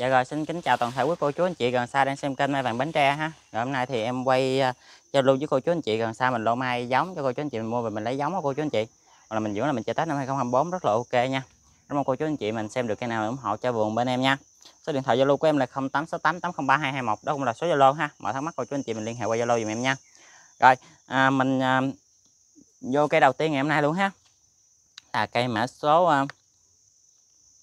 Dạ rồi xin kính chào toàn thể quý cô chú anh chị gần xa đang xem kênh Mai Vàng Bến Tre ha. Rồi hôm nay thì em quay uh, giao lưu với cô chú anh chị gần xa mình lô mai giống cho cô chú anh chị mình mua về mình lấy giống của cô chú anh chị. Hoặc là mình dưỡng là mình chơi Tết năm 2024 rất là ok nha. Cảm ơn cô chú anh chị mình xem được cái nào ủng hộ cho vườn bên em nha. Số điện thoại Zalo của em là 0868803221 đó cũng là số Zalo ha. Mọi thắc mắc cô chú anh chị mình liên hệ qua Zalo giùm em nha. Rồi, à, mình à, vô cây đầu tiên ngày hôm nay luôn ha. Là cây mã số à,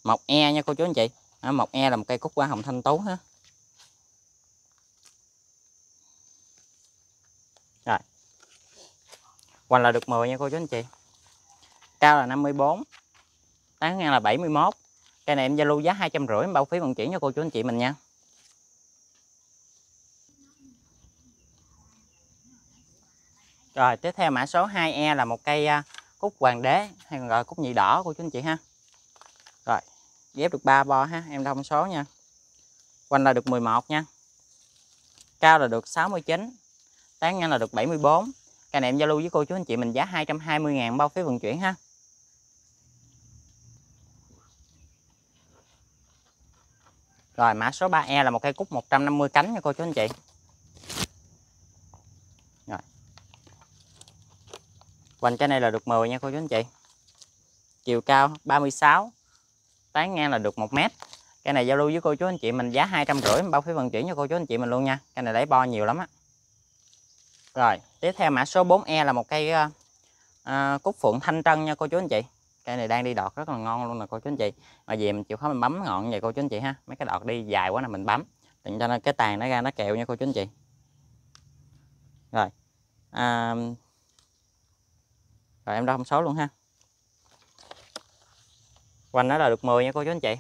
1E nha cô chú anh chị à, một e là một cây cúc hoa hồng thanh tú ha. Rồi. Hoành là được 10 nha cô chú anh chị. Cao là 54 tán ngang là 71 cây này em giao lưu giá hai trăm rưỡi bao phí vận chuyển cho cô chú anh chị mình nha. Rồi tiếp theo mã số 2E là một cây à, cúc hoàng đế hay còn gọi cúc nhị đỏ cô chú anh chị ha ghép được 3 bo ha, em thông số nha. Quanh là được 11 nha. Cao là được 69 tán nhanh là được 74 cái này em giao lưu với cô chú anh chị mình giá 220 ngàn bao phí vận chuyển ha. Rồi, mã số 3E là một cây cúc 150 cánh nha cô chú anh chị. Rồi. Quanh cái này là được 10 nha cô chú anh chị. Chiều cao 36 tán ngang là được một mét. Cây này giao lưu với cô chú anh chị mình giá hai trăm rưỡi bao phí vận chuyển cho cô chú anh chị mình luôn nha. Cây này lấy bo nhiều lắm á. Rồi tiếp theo mã số 4E là một cây uh, uh, cúc phượng thanh trân nha cô chú anh chị. Cây này đang đi đọt rất là ngon luôn nè cô chú anh chị. Mà vì mình chịu khó mình bấm ngọn vậy cô chú anh chị ha. Mấy cái đọt đi dài quá là mình bấm. Đừng cho nó cái tàn nó ra nó kẹo nha cô chú anh chị. Rồi à, rồi em đo thông số luôn ha quanh nó là được 10 nha cô chú anh chị.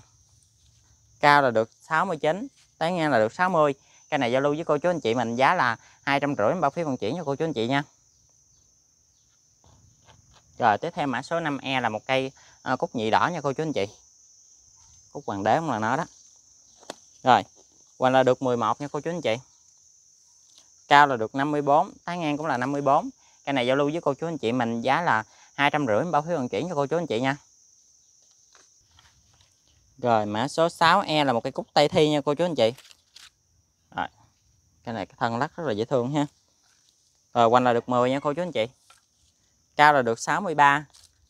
Cao là được 69 tán ngang là được 60 cái này giao lưu với cô chú anh chị mình giá là hai trăm rưỡi bao phí vận chuyển cho cô chú anh chị nha. Rồi tiếp theo mã số 5E là một cây à, cúc nhị đỏ nha cô chú anh chị. Cúc hoàng đế cũng là nó đó. Rồi quanh là được 11 nha cô chú anh chị. Cao là được 54 tán ngang cũng là 54 cái này giao lưu với cô chú anh chị mình giá là hai trăm rưỡi bao phí vận chuyển cho cô chú anh chị nha rồi mã số 6E là một cây cúc tây thi nha cô chú anh chị. Rồi. Cái này cái thân lắc rất là dễ thương ha. Rồi quanh là được 10 nha cô chú anh chị. Cao là được 63,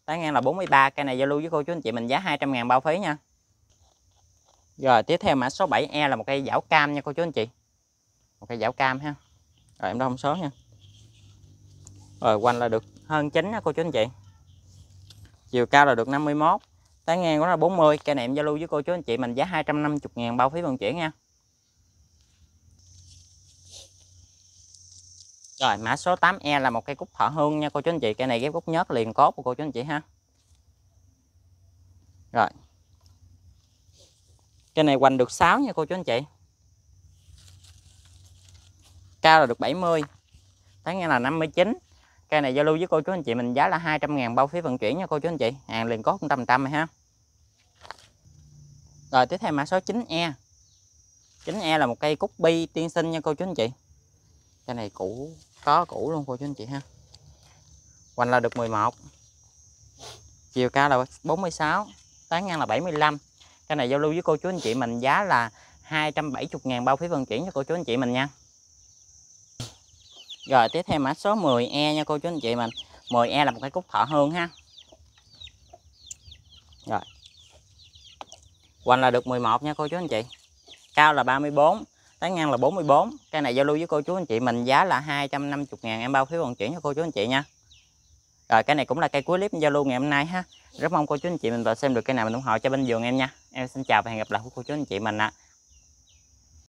tán ngang là 43, cây này giao lưu với cô chú anh chị mình giá 200 ngàn bao phí nha. Rồi tiếp theo mã số 7E là một cây dảo cam nha cô chú anh chị. Một cây dảo cam ha. Rồi em đo thông số nha. Rồi quanh là được hơn 9 nha cô chú anh chị. Chiều cao là được 51 tán ngang của nó là 40 cây này em giao lưu với cô chú anh chị mình giá 250 ngàn bao phí vận chuyển nha. Rồi, mã số 8E là một cây cúc thọ hương nha cô chú anh chị. Cây này ghép cúc nhớt liền cốt của cô chú anh chị ha. Rồi. Cây này hoành được 6 nha cô chú anh chị. Cao là được 70 tán ngang là 59 cây này giao lưu với cô chú anh chị mình giá là 200 ngàn bao phí vận chuyển nha cô chú anh chị. Hàng liền cốt 100 trăm ha rồi, tiếp theo mã số 9E 9E là một cây cúc bi tiên sinh nha cô chú anh chị. Cây này cũ, có cũ luôn cô chú anh chị ha. Hoành là được 11 chiều cao là 46 tán ngang là 75 Cây này giao lưu với cô chú anh chị mình giá là 270 ngàn bao phí vận chuyển cho cô chú anh chị mình nha. Rồi, tiếp theo mã số 10E nha cô chú anh chị mình. 10E là một cái cúc thọ hương ha. Rồi Hoành là được 11 nha cô chú anh chị. Cao là 34 Tán ngang là 44 Cái này giao lưu với cô chú anh chị mình giá là 250 ngàn. Em bao phiếu vận chuyển cho cô chú anh chị nha. Rồi, cái này cũng là cây cuối clip giao lưu ngày hôm nay ha. Rất mong cô chú anh chị mình vào xem được cây nào mình ủng hộ cho bên vườn em nha. Em xin chào và hẹn gặp lại cô chú anh chị mình ạ. à.